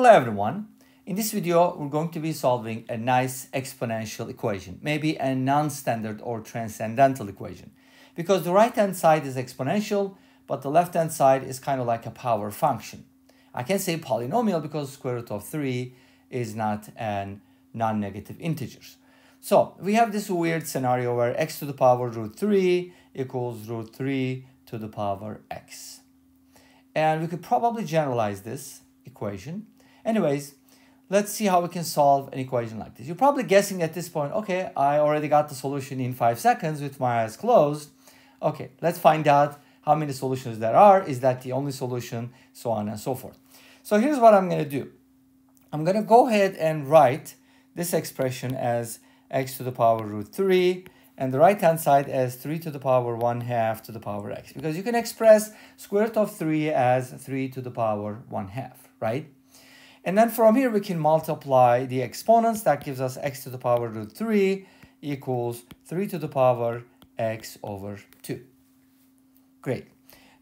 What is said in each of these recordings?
Hello everyone. In this video, we're going to be solving a nice exponential equation, maybe a non-standard or transcendental equation. Because the right-hand side is exponential, but the left-hand side is kind of like a power function. I can say polynomial because square root of 3 is not an non-negative integers. So we have this weird scenario where x to the power root 3 equals root 3 to the power x. And we could probably generalize this equation. Anyways, let's see how we can solve an equation like this. You're probably guessing at this point, okay, I already got the solution in five seconds with my eyes closed. Okay, let's find out how many solutions there are. Is that the only solution? So on and so forth. So here's what I'm going to do. I'm going to go ahead and write this expression as x to the power root 3 and the right hand side as 3 to the power 1 half to the power x because you can express square root of 3 as 3 to the power 1 half, right? And then from here we can multiply the exponents that gives us x to the power root 3 equals 3 to the power x over 2. Great.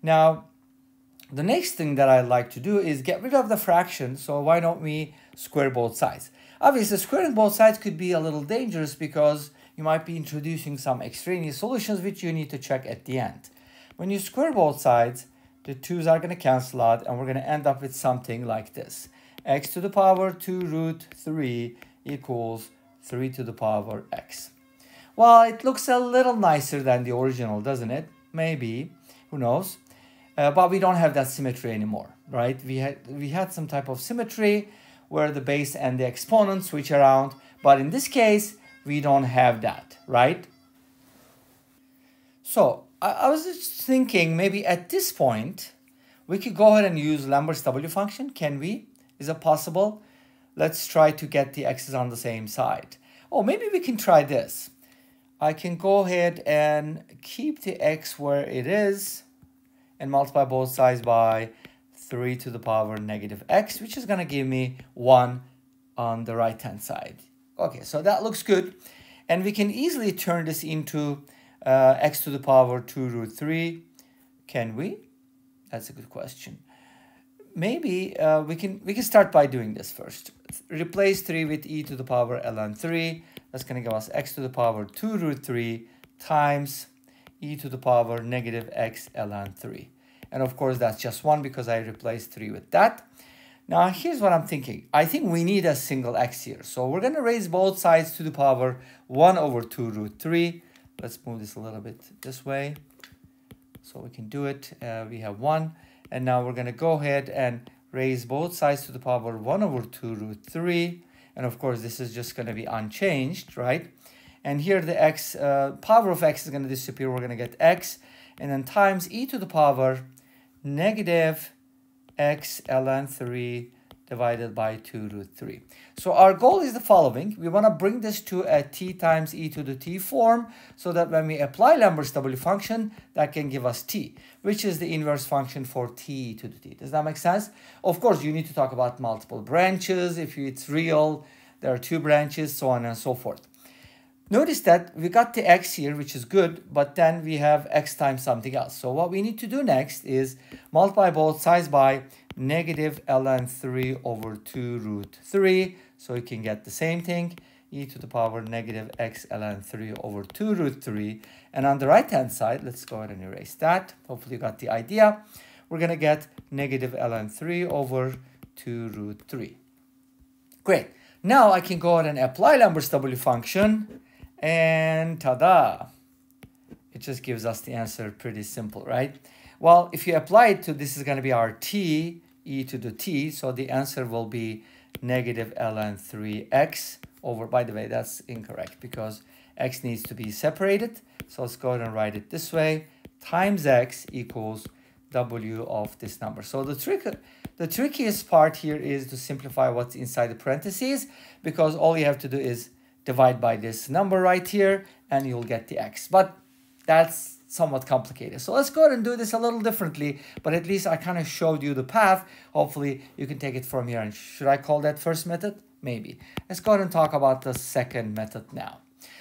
Now, the next thing that I'd like to do is get rid of the fraction, so why don't we square both sides? Obviously, squaring both sides could be a little dangerous because you might be introducing some extraneous solutions which you need to check at the end. When you square both sides, the 2's are going to cancel out and we're going to end up with something like this. X to the power 2 root 3 equals 3 to the power x. Well, it looks a little nicer than the original, doesn't it? Maybe. Who knows? Uh, but we don't have that symmetry anymore, right? We had, we had some type of symmetry where the base and the exponent switch around. But in this case, we don't have that, right? So I, I was just thinking maybe at this point, we could go ahead and use Lambert's W function. Can we? Is it possible? Let's try to get the x's on the same side. Oh, maybe we can try this. I can go ahead and keep the x where it is and multiply both sides by 3 to the power negative x, which is going to give me 1 on the right-hand side. Okay, so that looks good. And we can easily turn this into uh, x to the power 2 root 3. Can we? That's a good question. Maybe uh, we can we can start by doing this first. Replace 3 with e to the power ln 3. That's going to give us x to the power 2 root 3 times e to the power negative x ln 3. And of course, that's just 1 because I replaced 3 with that. Now, here's what I'm thinking. I think we need a single x here. So we're going to raise both sides to the power 1 over 2 root 3. Let's move this a little bit this way. So we can do it. Uh, we have 1. And now we're going to go ahead and raise both sides to the power 1 over 2 root 3. And of course, this is just going to be unchanged, right? And here the x, uh, power of x is going to disappear. We're going to get x. And then times e to the power negative x ln 3 divided by 2 root 3. So our goal is the following. We want to bring this to a t times e to the t form so that when we apply Lambert's W function, that can give us t, which is the inverse function for t to the t. Does that make sense? Of course, you need to talk about multiple branches. If it's real, there are two branches, so on and so forth. Notice that we got the x here, which is good, but then we have x times something else. So what we need to do next is multiply both sides by negative ln 3 over 2 root 3. So you can get the same thing, e to the power negative x ln 3 over 2 root 3. And on the right-hand side, let's go ahead and erase that. Hopefully you got the idea. We're going to get negative ln 3 over 2 root 3. Great. Now I can go ahead and apply Lambert's W function and ta-da! It just gives us the answer pretty simple, right? Well, if you apply it to, this is going to be our t, e to the t, so the answer will be negative ln 3x over, by the way, that's incorrect because x needs to be separated. So let's go ahead and write it this way, times x equals w of this number. So the trick, the trickiest part here is to simplify what's inside the parentheses because all you have to do is divide by this number right here, and you'll get the x. But that's somewhat complicated. So let's go ahead and do this a little differently, but at least I kind of showed you the path. Hopefully you can take it from here. And should I call that first method? Maybe. Let's go ahead and talk about the second method now.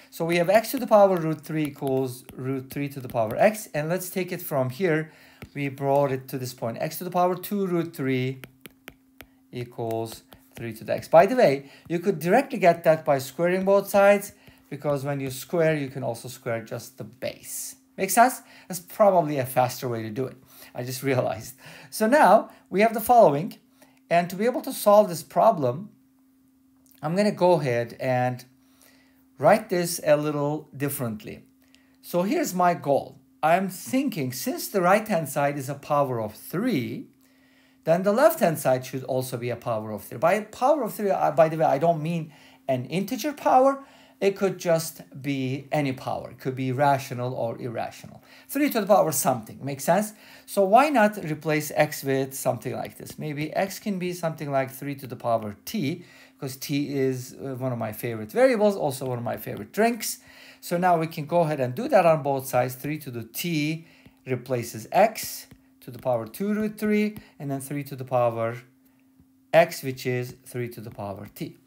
So we have x to the power root 3 equals root 3 to the power x. And let's take it from here. We brought it to this point. x to the power 2 root 3 equals 3 to the x. By the way, you could directly get that by squaring both sides because when you square, you can also square just the base. Make sense? That's probably a faster way to do it. I just realized. So now we have the following. And to be able to solve this problem, I'm going to go ahead and write this a little differently. So here's my goal. I'm thinking since the right hand side is a power of 3, then the left hand side should also be a power of 3. By power of 3, uh, by the way, I don't mean an integer power. It could just be any power. It could be rational or irrational. 3 to the power something. Makes sense? So why not replace x with something like this? Maybe x can be something like 3 to the power t, because t is uh, one of my favorite variables, also one of my favorite drinks. So now we can go ahead and do that on both sides. 3 to the t replaces x to the power 2 root 3, and then 3 to the power x, which is 3 to the power t.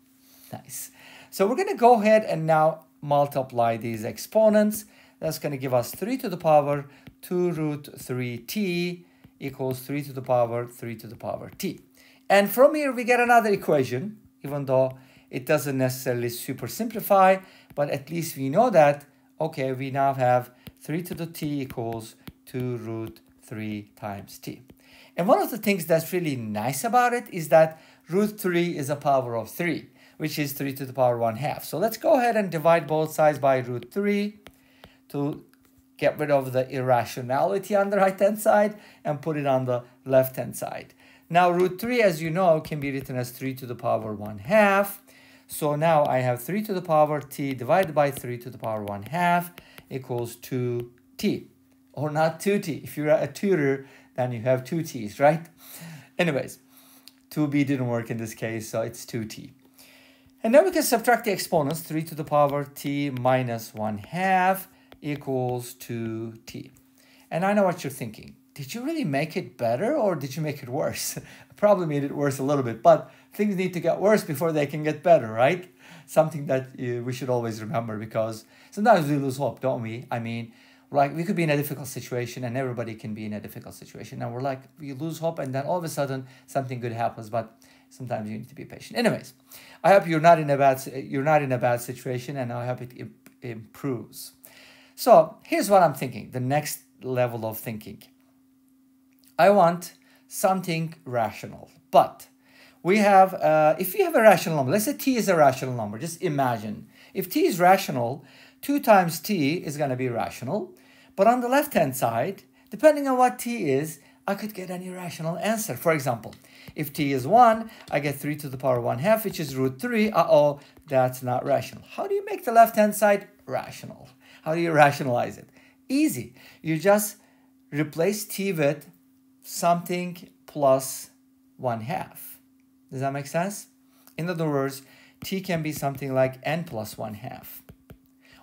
Nice. So we're going to go ahead and now multiply these exponents. That's going to give us 3 to the power 2 root 3t equals 3 to the power 3 to the power t. And from here we get another equation even though it doesn't necessarily super simplify, but at least we know that, okay, we now have 3 to the t equals 2 root 3 times t. And one of the things that's really nice about it is that root 3 is a power of 3, which is 3 to the power 1 half. So let's go ahead and divide both sides by root 3 to get rid of the irrationality on the right-hand side and put it on the left-hand side. Now root 3, as you know, can be written as 3 to the power 1 half. So now I have 3 to the power t divided by 3 to the power 1 half equals 2t. Or not 2t. If you're a tutor, then you have 2 t's, right? Anyways, 2b didn't work in this case, so it's 2t. And now we can subtract the exponents. 3 to the power t minus 1 half equals 2t. And I know what you're thinking did you really make it better or did you make it worse? Probably made it worse a little bit, but things need to get worse before they can get better, right? Something that uh, we should always remember because sometimes we lose hope, don't we? I mean, like we could be in a difficult situation and everybody can be in a difficult situation and we're like we lose hope and then all of a sudden something good happens but sometimes you need to be patient anyways i hope you're not in a bad you're not in a bad situation and i hope it improves so here's what i'm thinking the next level of thinking I want something rational. But we have, uh, if you have a rational number, let's say t is a rational number, just imagine. If t is rational, 2 times t is going to be rational. But on the left-hand side, depending on what t is, I could get an irrational answer. For example, if t is 1, I get 3 to the power 1 half, which is root 3. Uh-oh, that's not rational. How do you make the left-hand side rational? How do you rationalize it? Easy. You just replace t with something plus 1 half. Does that make sense? In other words, t can be something like n plus 1 half.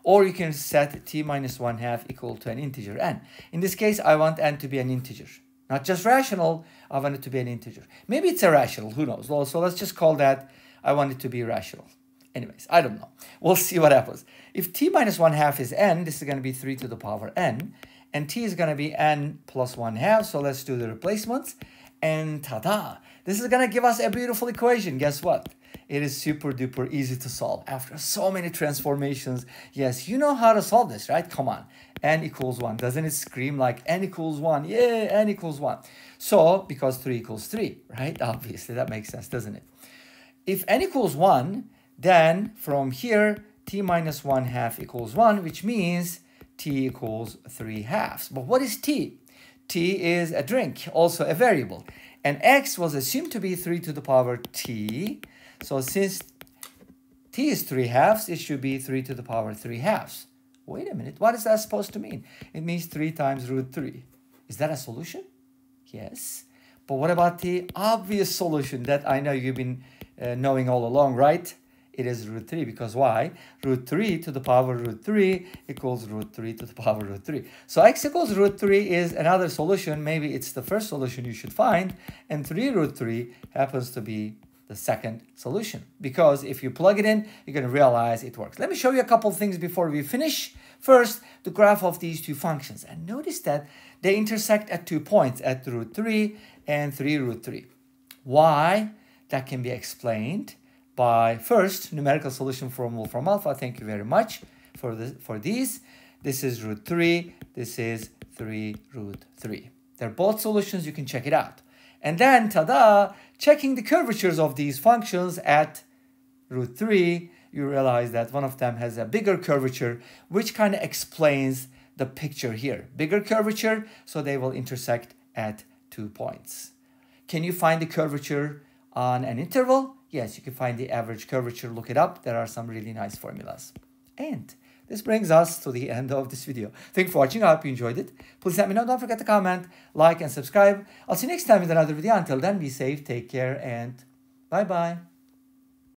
Or you can set t minus 1 half equal to an integer n. In this case, I want n to be an integer. Not just rational, I want it to be an integer. Maybe it's irrational, who knows? Well, so let's just call that, I want it to be rational. Anyways, I don't know. We'll see what happens. If t minus 1 half is n, this is going to be 3 to the power n and t is going to be n plus 1 half. So let's do the replacements. And ta-da! This is going to give us a beautiful equation. Guess what? It is super duper easy to solve. After so many transformations, yes, you know how to solve this, right? Come on. n equals 1. Doesn't it scream like n equals 1? Yeah, n equals 1. So, because 3 equals 3, right? Obviously, that makes sense, doesn't it? If n equals 1, then from here, t minus 1 half equals 1, which means t equals 3 halves. But what is t? t is a drink, also a variable. And x was assumed to be 3 to the power t. So since t is 3 halves, it should be 3 to the power 3 halves. Wait a minute, what is that supposed to mean? It means 3 times root 3. Is that a solution? Yes. But what about the obvious solution that I know you've been uh, knowing all along, right? It is root 3 because why? Root 3 to the power root 3 equals root 3 to the power root 3. So x equals root 3 is another solution. Maybe it's the first solution you should find. And 3 root 3 happens to be the second solution. Because if you plug it in, you're going to realize it works. Let me show you a couple things before we finish. First, the graph of these two functions. And notice that they intersect at two points, at root 3 and 3 root 3. Why? that can be explained by first numerical solution from Wolfram Alpha. Thank you very much for, the, for these. This is root 3. This is 3 root 3. They're both solutions. You can check it out. And then, ta-da, checking the curvatures of these functions at root 3, you realize that one of them has a bigger curvature, which kind of explains the picture here. Bigger curvature, so they will intersect at two points. Can you find the curvature on an interval? Yes, you can find the average curvature. Look it up. There are some really nice formulas. And this brings us to the end of this video. Thank you for watching. I hope you enjoyed it. Please let me know. Don't forget to comment, like, and subscribe. I'll see you next time with another video. Until then, be safe, take care, and bye-bye.